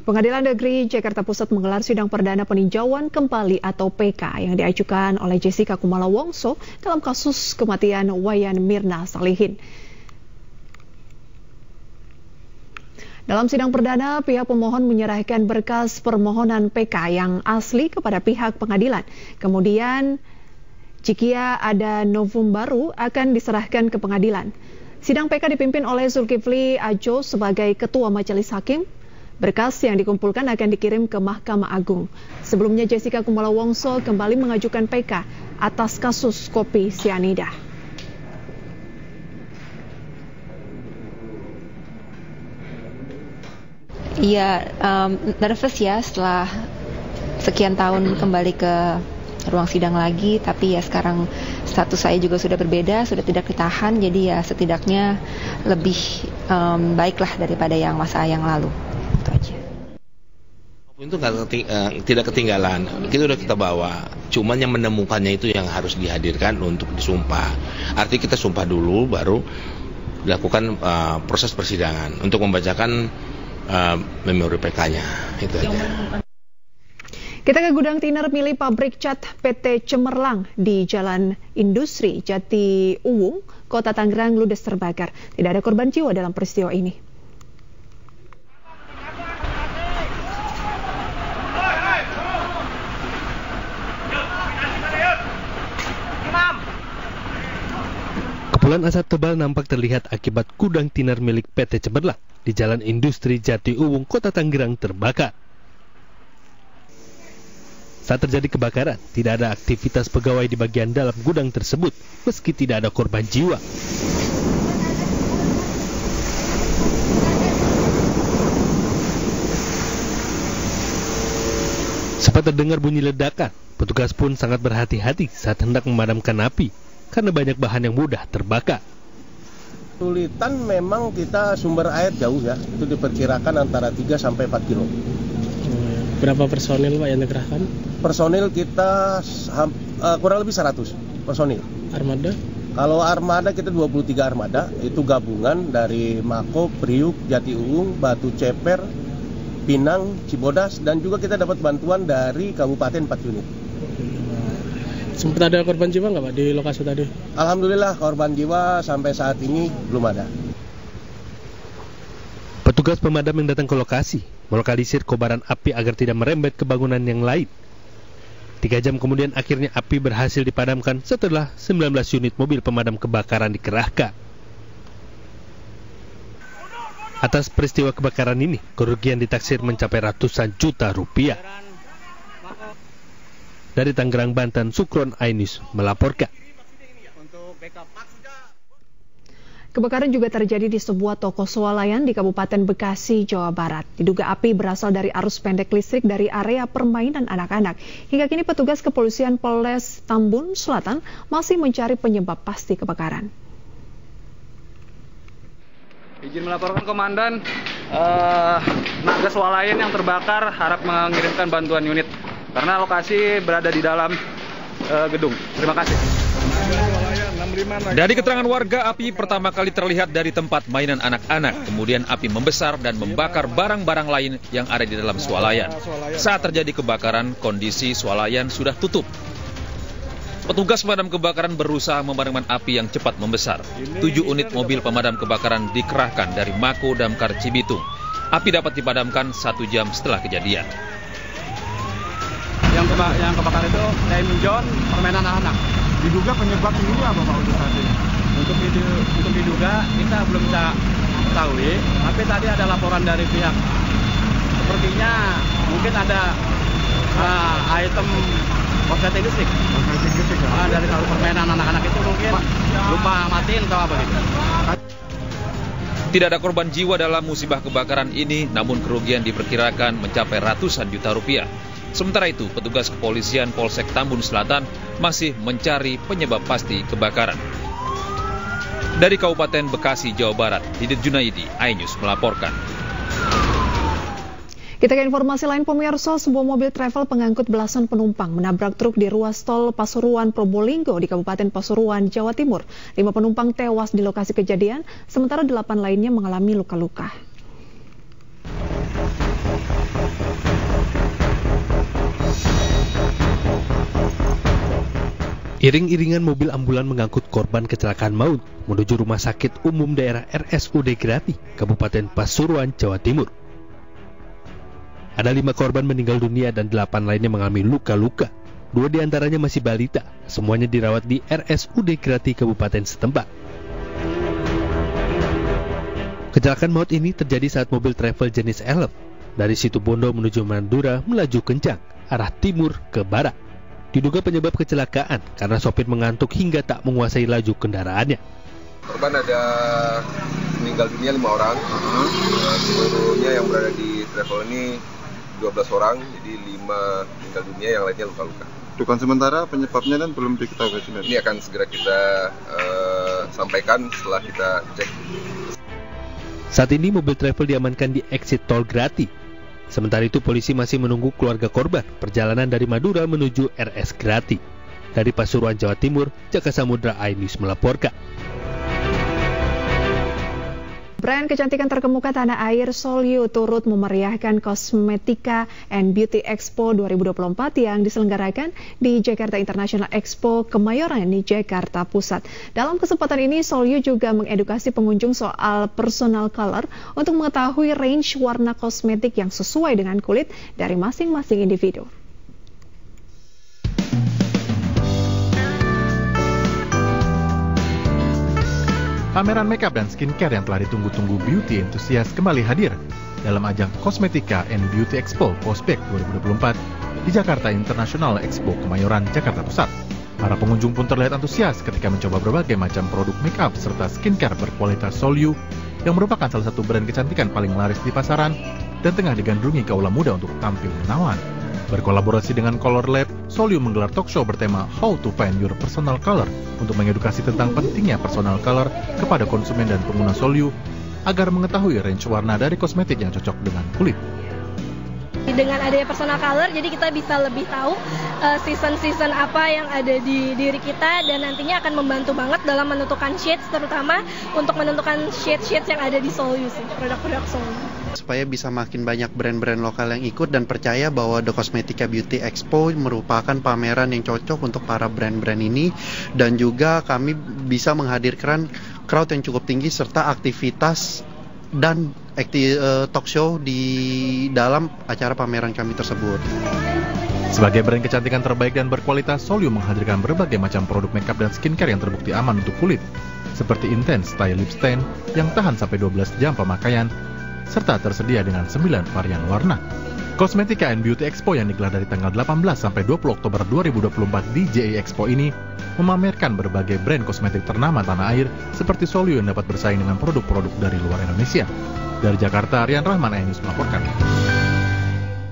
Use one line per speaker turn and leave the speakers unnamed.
Pengadilan Negeri Jakarta Pusat menggelar sidang perdana peninjauan kembali atau PK yang diajukan oleh Jessica Kumala Wongso dalam kasus kematian Wayan Mirna Salihin. Dalam sidang perdana, pihak pemohon menyerahkan berkas permohonan PK yang asli kepada pihak pengadilan. Kemudian, jika ada novum baru akan diserahkan ke pengadilan. Sidang PK dipimpin oleh Zulkifli Ajo sebagai Ketua Majelis Hakim Berkas yang dikumpulkan akan dikirim ke Mahkamah Agung. Sebelumnya Jessica Kumala Wongso kembali mengajukan PK atas kasus kopi sianida.
Iya, um, nervous ya setelah sekian tahun kembali ke ruang sidang lagi, tapi ya sekarang status saya juga sudah berbeda, sudah tidak ditahan, jadi ya setidaknya lebih um, baiklah daripada yang masa yang lalu itu
uh, tidak ketinggalan. Kita udah kita bawa. Cuman yang menemukannya itu yang harus dihadirkan untuk disumpah. Arti kita sumpah dulu baru dilakukan uh, proses persidangan untuk membacakan uh, memori PK-nya itu aja.
Kita ke gudang tiner milik pabrik cat PT Cemerlang di Jalan Industri Jati Uwung, Kota Tangerang ludes terbakar. Tidak ada korban jiwa dalam peristiwa ini.
Kepulan asap tebal nampak terlihat akibat gudang tiner milik PT Cemerlang di Jalan Industri Jati Uwung, Kota Tangerang terbakar. Saat terjadi kebakaran, tidak ada aktivitas pegawai di bagian dalam gudang tersebut, meski tidak ada korban jiwa. Sempat terdengar bunyi ledakan, petugas pun sangat berhati-hati saat hendak memadamkan api karena banyak bahan yang mudah terbakar.
Kesulitan memang kita sumber air jauh ya, itu diperkirakan antara 3 sampai 4 kilo.
Berapa personil Pak yang dikerahkan?
Personil kita uh, kurang lebih 100 personil.
Armada?
Kalau armada kita 23 armada, itu gabungan dari Mako, Priuk, Jati Uung, Batu Ceper, Pinang, Cibodas, dan juga kita dapat bantuan dari Kabupaten 4 unit.
Sempat ada korban jiwa nggak Pak di lokasi tadi?
Alhamdulillah korban jiwa sampai saat ini belum ada.
Petugas pemadam yang datang ke lokasi melokalisir kobaran api agar tidak merembet ke bangunan yang lain. Tiga jam kemudian akhirnya api berhasil dipadamkan setelah 19 unit mobil pemadam kebakaran dikerahkan. Atas peristiwa kebakaran ini, kerugian ditaksir mencapai ratusan juta rupiah. Dari Tangerang, Banten, Sukron Ainus melaporkan.
Kebakaran juga terjadi di sebuah toko swalayan di Kabupaten Bekasi, Jawa Barat. Diduga api berasal dari arus pendek listrik dari area permainan anak-anak. Hingga kini petugas kepolisian Polres Tambun Selatan masih mencari penyebab pasti kebakaran.
Izin melaporkan komandan, uh, naga swalayan yang terbakar harap mengirimkan bantuan unit karena lokasi berada di dalam uh, gedung. Terima kasih.
Dari keterangan warga, api pertama kali terlihat dari tempat mainan anak-anak. Kemudian api membesar dan membakar barang-barang lain yang ada di dalam swalayan. Saat terjadi kebakaran, kondisi swalayan sudah tutup. Petugas pemadam kebakaran berusaha memadamkan api yang cepat membesar. Tujuh unit mobil pemadam kebakaran dikerahkan dari Mako Damkar Cibitung. Api dapat dipadamkan satu jam setelah kejadian
yang, keba yang kebakar itu Diamond John permainan anak-anak.
Diduga penyebab ini apa Pak untuk saat ini?
Untuk, didu untuk diduga kita belum bisa ketahui, tapi tadi ada laporan dari pihak sepertinya mungkin ada uh, item korsleting listrik. Korsleting listrik ya? Uh, dari satu permainan anak-anak itu mungkin lupa matiin atau apa gitu.
Tidak ada korban jiwa dalam musibah kebakaran ini, namun kerugian diperkirakan mencapai ratusan juta rupiah. Sementara itu, petugas kepolisian Polsek Tambun Selatan masih mencari penyebab pasti kebakaran. Dari Kabupaten Bekasi, Jawa Barat, Didit Junaidi, iNews melaporkan.
Kita ke informasi lain pemirsa, sebuah mobil travel pengangkut belasan penumpang menabrak truk di ruas tol Pasuruan Probolinggo di Kabupaten Pasuruan, Jawa Timur. Lima penumpang tewas di lokasi kejadian, sementara delapan lainnya mengalami luka-luka.
Iring-iringan mobil ambulan mengangkut korban kecelakaan maut menuju rumah sakit umum daerah RSUD Grati, Kabupaten Pasuruan, Jawa Timur. Ada lima korban meninggal dunia dan delapan lainnya mengalami luka-luka. Dua di antaranya masih balita, semuanya dirawat di RSUD Grati, Kabupaten setempat. Kecelakaan maut ini terjadi saat mobil travel jenis Elf dari situ Bondo menuju Mandura melaju kencang arah timur ke barat. Diduga penyebab kecelakaan karena sopir mengantuk hingga tak menguasai laju kendaraannya.
Korban ada meninggal dunia lima orang, nah, seluruhnya yang berada di travel ini 12 orang, jadi lima meninggal dunia, yang lainnya luka-luka.
Dugaan sementara penyebabnya dan belum diketahui sebenarnya.
Ini akan segera kita uh, sampaikan setelah kita cek.
Saat ini mobil travel diamankan di exit tol Grati Sementara itu polisi masih menunggu keluarga korban perjalanan dari Madura menuju RS Grati. Dari Pasuruan, Jawa Timur, Jaka Samudra Ainus melaporkan.
Brand kecantikan terkemuka tanah air Solyu turut memeriahkan Kosmetika and Beauty Expo 2024 yang diselenggarakan di Jakarta International Expo Kemayoran di Jakarta Pusat. Dalam kesempatan ini Solyu juga mengedukasi pengunjung soal personal color untuk mengetahui range warna kosmetik yang sesuai dengan kulit dari masing-masing individu.
Pameran makeup dan skincare yang telah ditunggu-tunggu beauty enthusiast kembali hadir dalam ajang Cosmetica and Beauty Expo Pospek 2024 di Jakarta International Expo Kemayoran, Jakarta Pusat. Para pengunjung pun terlihat antusias ketika mencoba berbagai macam produk makeup serta skincare berkualitas Solyu yang merupakan salah satu brand kecantikan paling laris di pasaran dan tengah digandrungi kaula muda untuk tampil menawan. Berkolaborasi dengan Color Lab, Solium menggelar talk show bertema How to Find Your Personal Color untuk mengedukasi tentang pentingnya personal color kepada konsumen dan pengguna Solium agar mengetahui range warna dari kosmetik yang cocok dengan kulit.
Dengan adanya personal color, jadi kita bisa lebih tahu uh, season-season apa yang ada di diri kita dan nantinya akan membantu banget dalam menentukan shades, terutama untuk menentukan shade-shades yang ada di Solium sih, produk-produk Solium
supaya bisa makin banyak brand-brand lokal yang ikut dan percaya bahwa The Cosmetica Beauty Expo merupakan pameran yang cocok untuk para brand-brand ini. Dan juga kami bisa menghadirkan crowd yang cukup tinggi serta aktivitas dan akti, uh, talk show di dalam acara pameran kami tersebut.
Sebagai brand kecantikan terbaik dan berkualitas, Solium menghadirkan berbagai macam produk makeup dan skincare yang terbukti aman untuk kulit, seperti Intense Style Lip Stain yang tahan sampai 12 jam pemakaian serta tersedia dengan 9 varian warna. Cosmetica and Beauty Expo yang digelar dari tanggal 18 sampai 20 Oktober 2024 di JE Expo ini memamerkan berbagai brand kosmetik ternama tanah air seperti Solio yang dapat bersaing dengan produk-produk dari luar Indonesia. Dari Jakarta, Rian Rahman Ainus melaporkan.